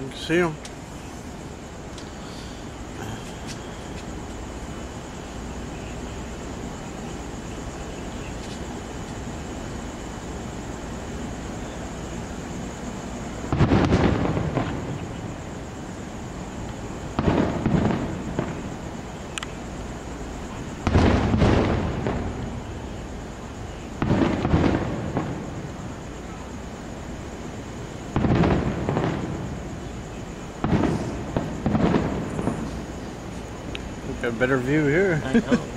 You can see them. Got a better view here. I know,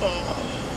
ああ。